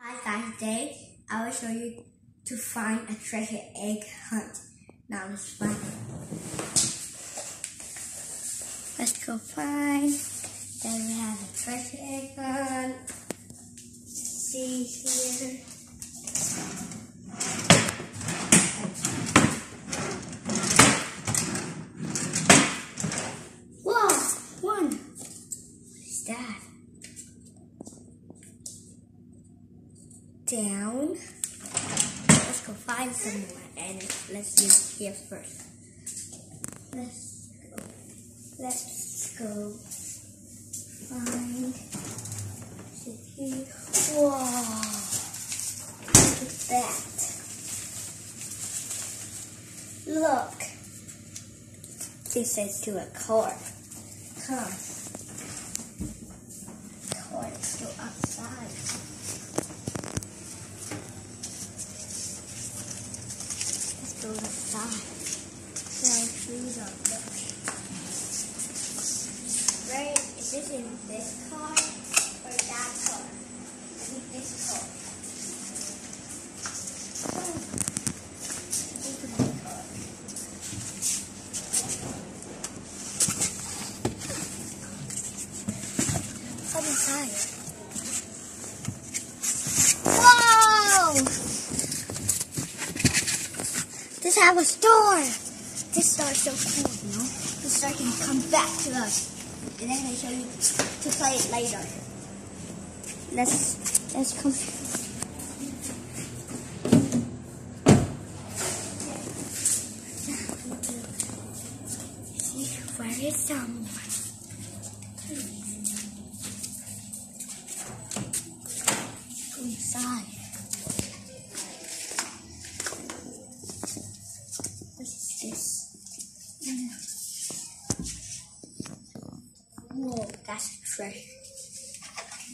Hi guys, today I will show you to find a treasure egg hunt. Now let's find it. Let's go find. Then we have a treasure egg hunt. See here. Whoa! One! What is that? down. Let's go find some more and let's use here first. Let's go. Let's go find. Whoa! Look at that. Look. This says to a car. Come. Car is still outside. Go trees on. Right, is this in this car or that car? I think this car. Oh. Open the car. Come inside. Whoa! This have a store. This store is so cool, you know? This store can come back to us. And then I show you to play it later. Let's let's come. See where is someone? Whoa, that's a treasure.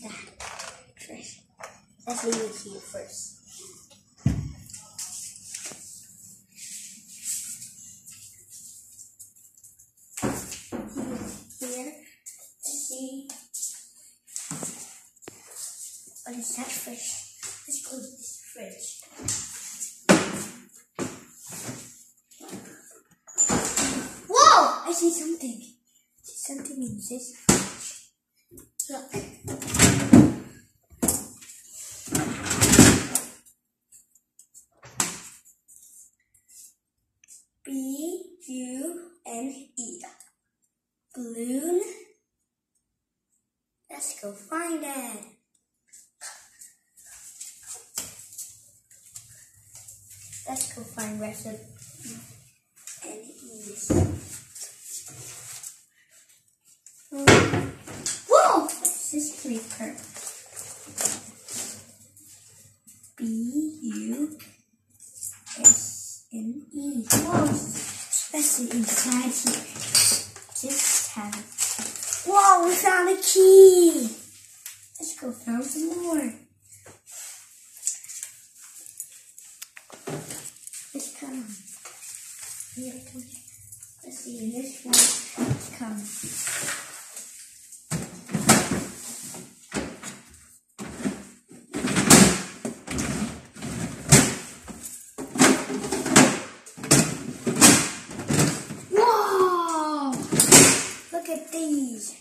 That treasure. Let's leave it here first. Here, see. What is that fish? Let's go to this fridge. Whoa! I see something. B U N E. Balloon. Let's go find it. Let's go find rest of Whoa! What's this creeper? B U S N E. Whoa! Especially inside here. Just have it. Whoa! We found a key. Let's go find some more. Let's come. Let's see, this one. Let's come. Whoa! Look at these.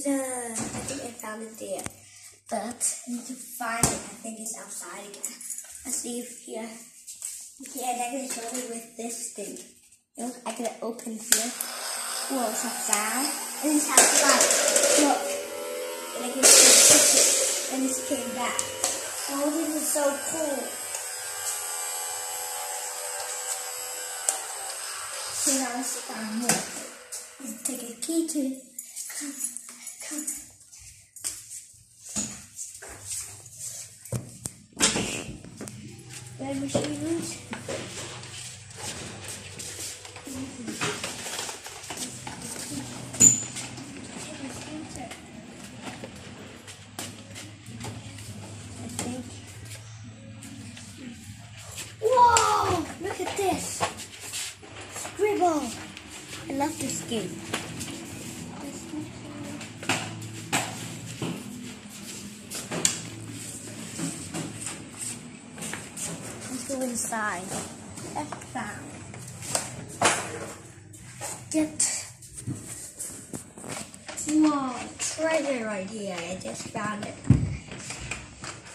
Freezer. Uh, I think I found it there. But I need to find it. I think it's outside again. Let's see if here. Yeah, and I can show you with this thing. Look, I can open here. Whoa, it's upside. And it has light. Look. And I can push it. And it came back. Oh, this is so cool. So now let's more. Um, let's take a key to I love this game. Let's go inside. That's found. Get. Whoa, treasure right here. I just found it.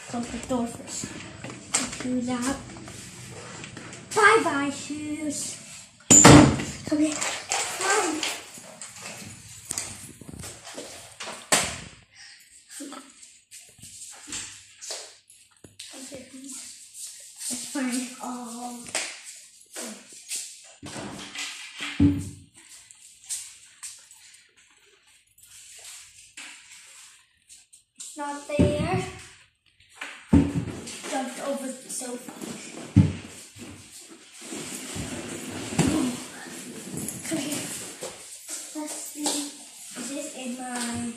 Close the door first. Do that. Bye bye, shoes. Come here. Let's. It's um, not there. Jumped over the sofa. Come here. Let's see. Is this in my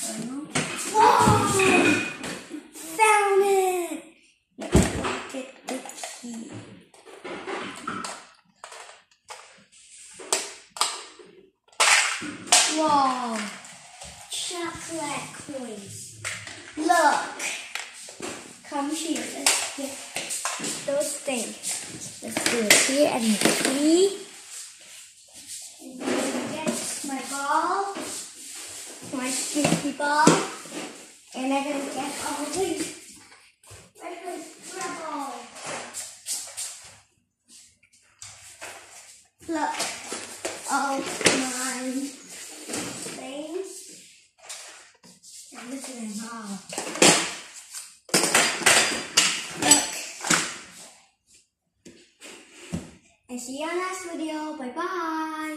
journal? Whoa! Found it! Let's look at the key. Whoa! Chocolate coins. Look! Come here. Let's get those things. Let's do it here and the key. And then get my ball, my sticky ball, and I'm gonna get all these. Where's my treble? Look, all my things. Look. And see you on next video. Bye bye.